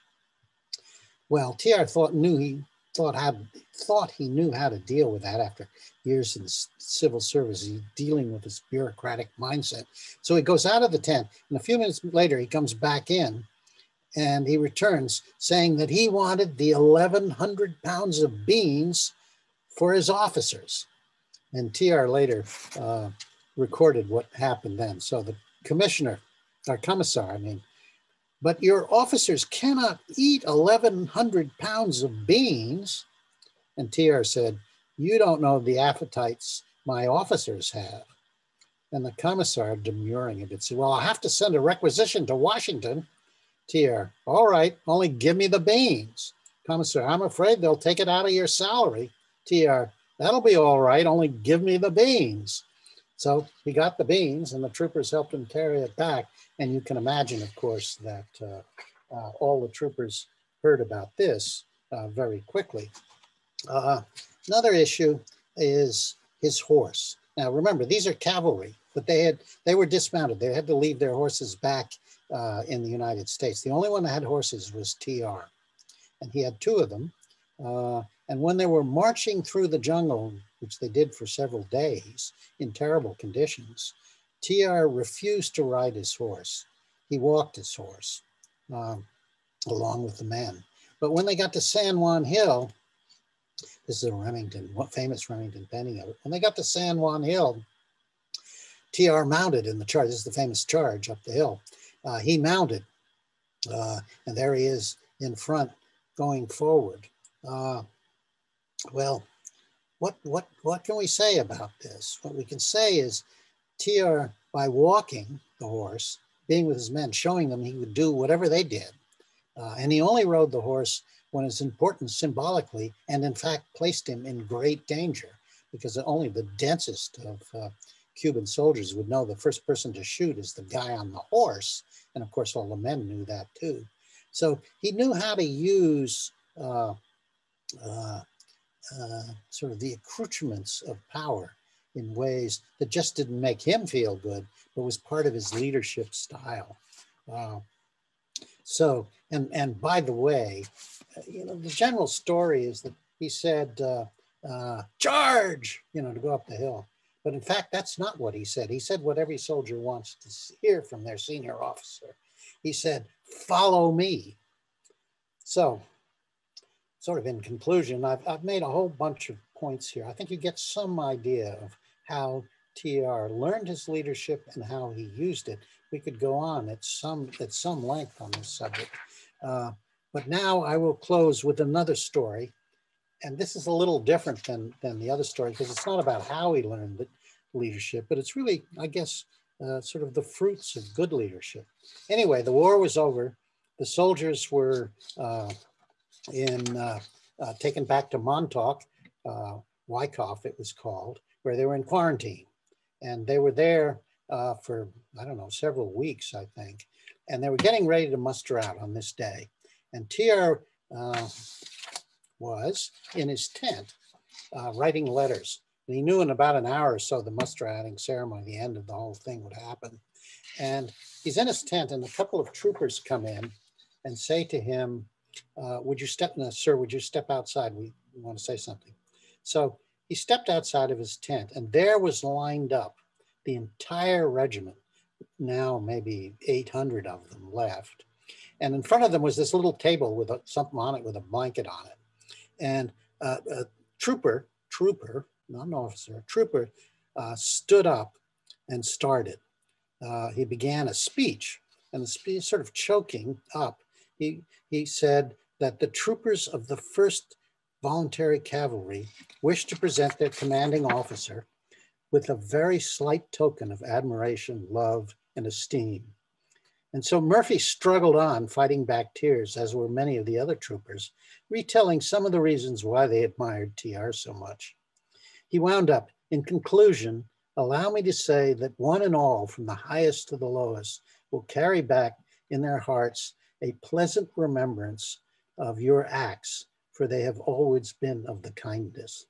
Well, TR thought knew he thought how thought he knew how to deal with that after years in civil service. He's dealing with this bureaucratic mindset. So he goes out of the tent, and a few minutes later he comes back in, and he returns saying that he wanted the 1,100 pounds of beans for his officers. And TR later uh, recorded what happened then. So the commissioner, our commissar, I mean, but your officers cannot eat 1,100 pounds of beans. And TR said, You don't know the appetites my officers have. And the commissar, demurring a bit, said, Well, I'll have to send a requisition to Washington. TR, all right, only give me the beans. Commissar, I'm afraid they'll take it out of your salary. TR, that'll be all right, only give me the beans. So he got the beans, and the troopers helped him carry it back. And you can imagine, of course, that uh, uh, all the troopers heard about this uh, very quickly. Uh, another issue is his horse. Now, remember, these are cavalry, but they had they were dismounted. They had to leave their horses back uh, in the United States. The only one that had horses was TR, and he had two of them. And when they were marching through the jungle, which they did for several days in terrible conditions, TR refused to ride his horse. He walked his horse um, along with the men. But when they got to San Juan Hill, this is a Remington, famous Remington painting of it. When they got to San Juan Hill, TR mounted in the charge. This is the famous charge up the hill. Uh, he mounted, uh, and there he is in front going forward. Uh, well, what, what, what can we say about this? What we can say is TR, by walking the horse, being with his men, showing them he would do whatever they did. Uh, and he only rode the horse when it's important symbolically, and in fact placed him in great danger because only the densest of uh, Cuban soldiers would know the first person to shoot is the guy on the horse. And of course, all the men knew that too. So he knew how to use uh, uh, uh, sort of the accoutrements of power in ways that just didn't make him feel good, but was part of his leadership style. Uh, so, and, and by the way, uh, you know, the general story is that he said, uh, uh, charge, you know, to go up the hill. But in fact, that's not what he said. He said what every soldier wants to hear from their senior officer. He said, follow me. So sort of in conclusion, I've, I've made a whole bunch of points here. I think you get some idea of how TR learned his leadership and how he used it. We could go on at some, at some length on this subject. Uh, but now I will close with another story. And this is a little different than, than the other story because it's not about how he learned the leadership, but it's really, I guess, uh, sort of the fruits of good leadership. Anyway, the war was over. The soldiers were uh, in uh, uh, taken back to Montauk, uh, Wikoff it was called, where they were in quarantine. And they were there uh, for, I don't know, several weeks, I think. And they were getting ready to muster out on this day. And TR uh, was in his tent uh, writing letters. And he knew in about an hour or so the muster outing ceremony, the end of the whole thing would happen. And he's in his tent and a couple of troopers come in and say to him, uh, would you step, no, sir, would you step outside? We want to say something. So he stepped outside of his tent and there was lined up the entire regiment, now maybe 800 of them left. And in front of them was this little table with a, something on it with a blanket on it. And uh, a trooper, trooper, not an officer, a trooper uh, stood up and started. Uh, he began a speech and the speech sort of choking up. He, he said that the troopers of the first voluntary cavalry wished to present their commanding officer with a very slight token of admiration, love, and esteem. And so Murphy struggled on, fighting back tears, as were many of the other troopers, retelling some of the reasons why they admired TR so much. He wound up, in conclusion, allow me to say that one and all, from the highest to the lowest, will carry back in their hearts a pleasant remembrance of your acts, for they have always been of the kindness.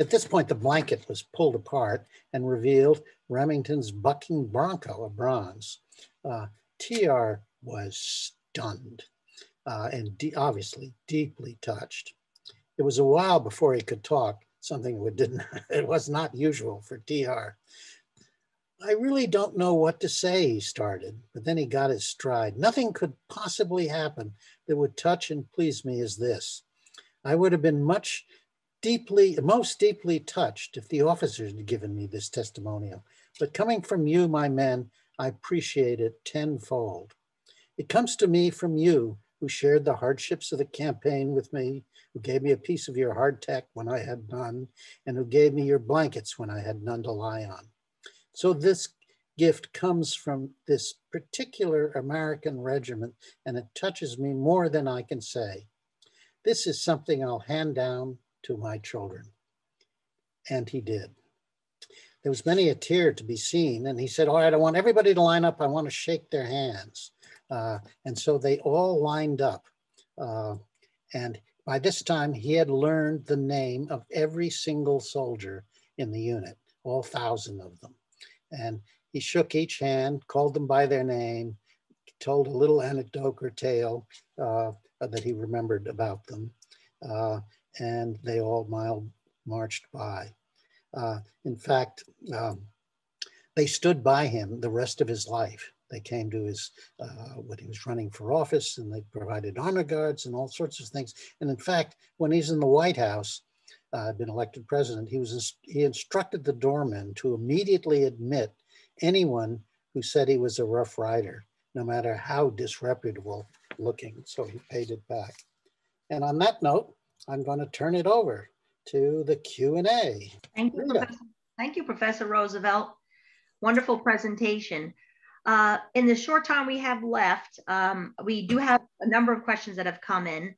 At this point, the blanket was pulled apart and revealed Remington's bucking bronco of bronze. Uh, TR was stunned uh, and de obviously deeply touched. It was a while before he could talk, something that didn't, it was not usual for TR. I really don't know what to say, he started, but then he got his stride. Nothing could possibly happen that would touch and please me as this. I would have been much deeply, most deeply touched if the officers had given me this testimonial. But coming from you, my men, I appreciate it tenfold. It comes to me from you who shared the hardships of the campaign with me, who gave me a piece of your hardtack when I had none, and who gave me your blankets when I had none to lie on. So this gift comes from this particular American regiment, and it touches me more than I can say. This is something I'll hand down to my children. And he did. There was many a tear to be seen. And he said, all right, I want everybody to line up. I want to shake their hands. Uh, and so they all lined up. Uh, and by this time, he had learned the name of every single soldier in the unit, all thousand of them. And he shook each hand, called them by their name, told a little anecdote or tale uh, that he remembered about them. Uh, and they all mild marched by. Uh, in fact, um, they stood by him the rest of his life. They came to his, uh, when he was running for office and they provided honor guards and all sorts of things. And in fact, when he's in the White House, uh, been elected president, he was he instructed the doorman to immediately admit anyone who said he was a rough rider, no matter how disreputable looking. So he paid it back. And on that note, I'm going to turn it over to the Q&A. Thank you, Professor. Thank you, Professor Roosevelt. Wonderful presentation. Uh, in the short time we have left, um, we do have a number of questions that have come in.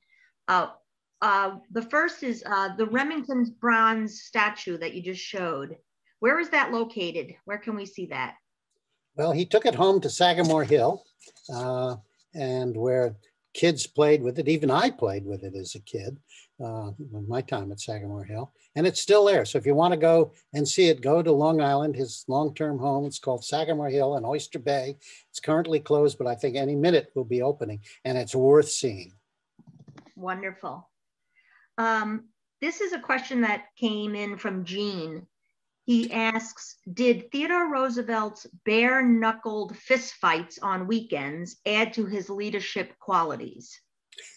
Uh, uh, the first is uh, the Remington's bronze statue that you just showed. Where is that located? Where can we see that? Well, he took it home to Sagamore Hill uh, and where kids played with it. Even I played with it as a kid uh, my time at Sagamore Hill, and it's still there. So if you want to go and see it, go to Long Island, his long-term home. It's called Sagamore Hill in Oyster Bay. It's currently closed, but I think any minute will be opening, and it's worth seeing. Wonderful. Um, this is a question that came in from Gene. He asks, did Theodore Roosevelt's bare knuckled fistfights on weekends add to his leadership qualities?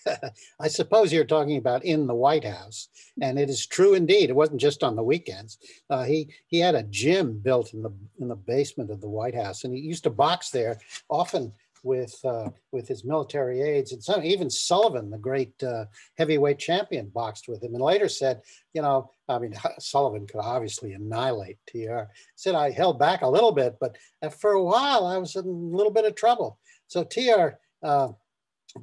I suppose you're talking about in the White House, and it is true indeed. It wasn't just on the weekends. Uh, he he had a gym built in the in the basement of the White House, and he used to box there often with uh, with his military aides, and some even Sullivan, the great uh, heavyweight champion, boxed with him, and later said, you know, I mean, Sullivan could obviously annihilate TR. Said I held back a little bit, but for a while I was in a little bit of trouble. So TR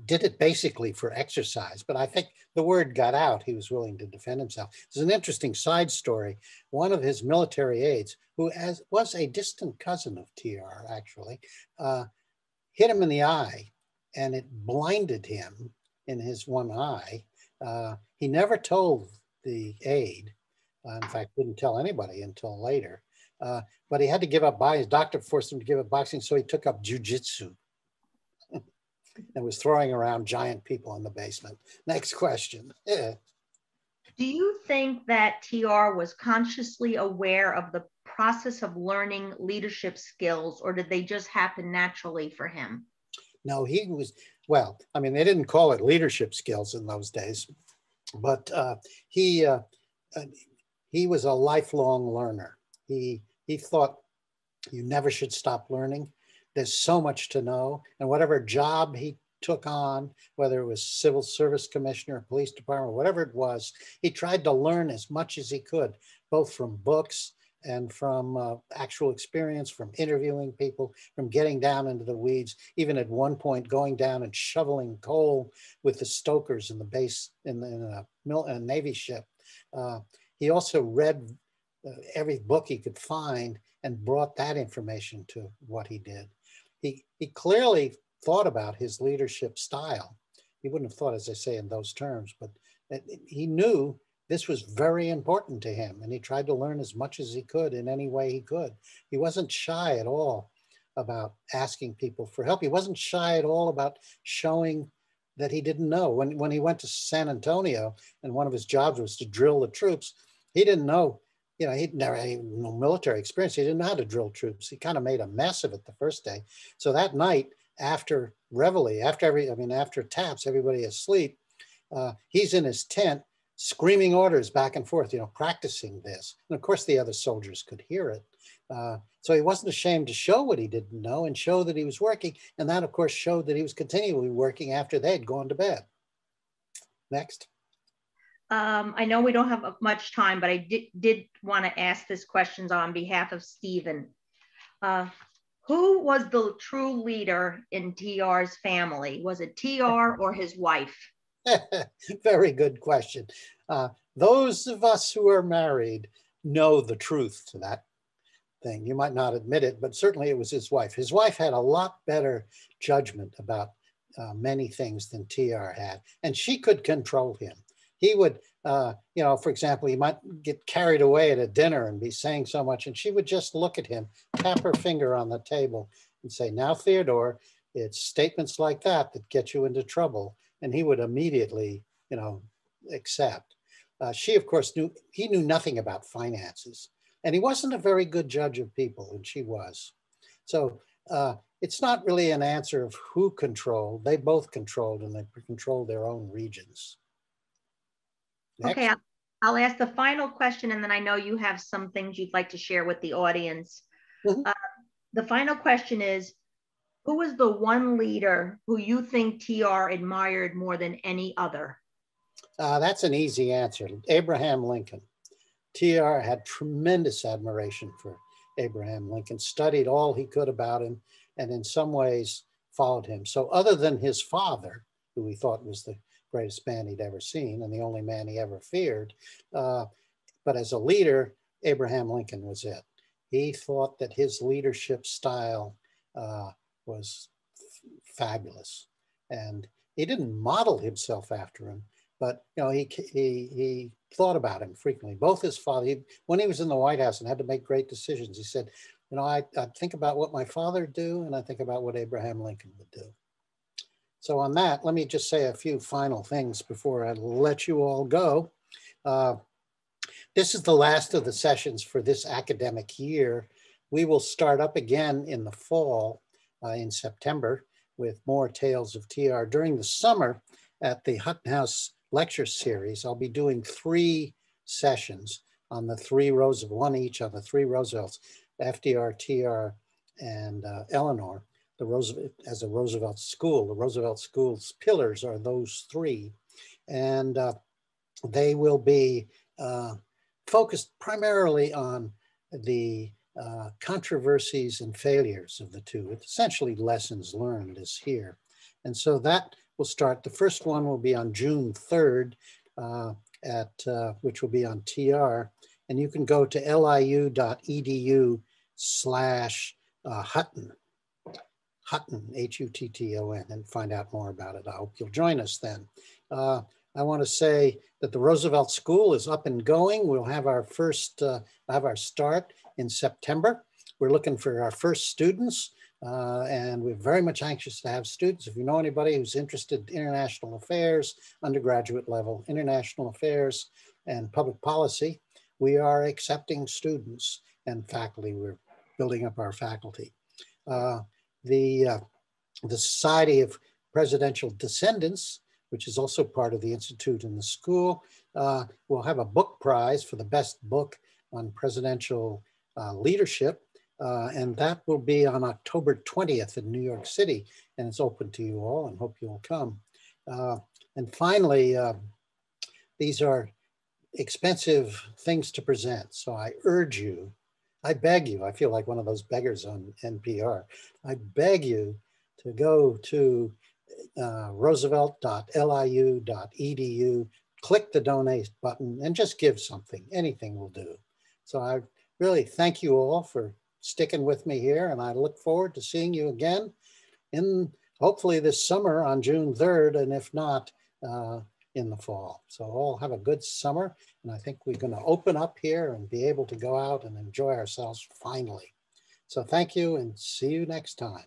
did it basically for exercise, but I think the word got out. He was willing to defend himself. There's an interesting side story. One of his military aides, who as, was a distant cousin of TR, actually, uh, hit him in the eye and it blinded him in his one eye. Uh, he never told the aide, uh, in fact, didn't tell anybody until later. Uh, but he had to give up boxing. His doctor forced him to give up boxing, so he took up jujitsu and was throwing around giant people in the basement. Next question. Do you think that TR was consciously aware of the process of learning leadership skills, or did they just happen naturally for him? No, he was, well, I mean, they didn't call it leadership skills in those days, but uh, he, uh, uh he was a lifelong learner. He, he thought you never should stop learning. There's so much to know. And whatever job he took on, whether it was civil service commissioner, police department, whatever it was, he tried to learn as much as he could, both from books and from uh, actual experience, from interviewing people, from getting down into the weeds, even at one point going down and shoveling coal with the stokers in the base in, the, in a, mil, a Navy ship. Uh, he also read uh, every book he could find and brought that information to what he did. He, he clearly thought about his leadership style. He wouldn't have thought, as I say, in those terms, but he knew this was very important to him and he tried to learn as much as he could in any way he could. He wasn't shy at all about asking people for help. He wasn't shy at all about showing that he didn't know. When, when he went to San Antonio and one of his jobs was to drill the troops, he didn't know you know, he'd never had no military experience. He didn't know how to drill troops. He kind of made a mess of it the first day. So that night, after reveille, after every, I mean, after taps, everybody asleep, uh, he's in his tent screaming orders back and forth, you know, practicing this. And of course, the other soldiers could hear it. Uh, so he wasn't ashamed to show what he didn't know and show that he was working. And that, of course, showed that he was continually working after they had gone to bed. Next. Um, I know we don't have much time, but I did, did want to ask this questions on behalf of Stephen. Uh, who was the true leader in TR's family? Was it TR or his wife? Very good question. Uh, those of us who are married know the truth to that thing. You might not admit it, but certainly it was his wife. His wife had a lot better judgment about uh, many things than TR had, and she could control him he would, uh, you know, for example, he might get carried away at a dinner and be saying so much, and she would just look at him, tap her finger on the table, and say, "Now, Theodore, it's statements like that that get you into trouble," and he would immediately, you know, accept. Uh, she, of course, knew he knew nothing about finances, and he wasn't a very good judge of people, and she was. So uh, it's not really an answer of who controlled. They both controlled, and they controlled their own regions. Next. Okay, I'll, ask the final question, and then I know you have some things you'd like to share with the audience. Mm-hmm. Uh, the final question is Who was the one leader who you think TR admired more than any other? Uh, that's an easy answer Abraham Lincoln. TR had tremendous admiration for Abraham Lincoln, studied all he could about him, and in some ways followed him. So, other than his father, who he thought was the greatest man he'd ever seen and the only man he ever feared. Uh, but as a leader, Abraham Lincoln was it. He thought that his leadership style uh, was fabulous. And he didn't model himself after him, but you know, he, he, he thought about him frequently. Both his father, he, when he was in the White House and had to make great decisions, he said, you know, I, I think about what my father do and I think about what Abraham Lincoln would do. So on that, let me just say a few final things before I let you all go. Uh, this is the last of the sessions for this academic year. We will start up again in the fall, uh, in September, with more Tales of TR. During the summer at the Hutton House lecture series, I'll be doing three sessions on the three Roosevelt, one each on the three Roosevelts, FDR, TR, and uh, Eleanor the Roosevelt as a Roosevelt school. The Roosevelt school's pillars are those three, and uh, they will be uh, focused primarily on the uh, controversies and failures of the two. It's essentially lessons learned is here, and so that will start. The first one will be on June 3rd, uh, at uh, which will be on TR. And you can go to liu.edu slash uh, Hutton, Hutton, H-U-T-T-O-N, and find out more about it. I hope you'll join us then. Uh, I want to say that the Roosevelt School is up and going. We'll have our first, uh, have our start in September. We're looking for our first students. Uh, and we're very much anxious to have students. If you know anybody who's interested in international affairs, undergraduate level, international affairs and public policy, we are accepting students and faculty. We're building up our faculty. Uh, the, uh, the Society of Presidential Descendants, which is also part of the Institute and the school, uh, will have a book prize for the best book on presidential uh, leadership. Uh, and that will be on October 20th in New York City. And it's open to you all and hope you'll come. Uh, and finally, uh, these are expensive things to present. So I urge you, I beg you, I feel like one of those beggars on NPR. I beg you to go to uh, roosevelt.liu.edu, click the donate button and just give something. Anything will do. So I really thank you all for sticking with me here and I look forward to seeing you again in hopefully this summer on June 3rd and if not, uh, in the fall. So all have a good summer. And I think we're going to open up here and be able to go out and enjoy ourselves finally. So thank you and see you next time.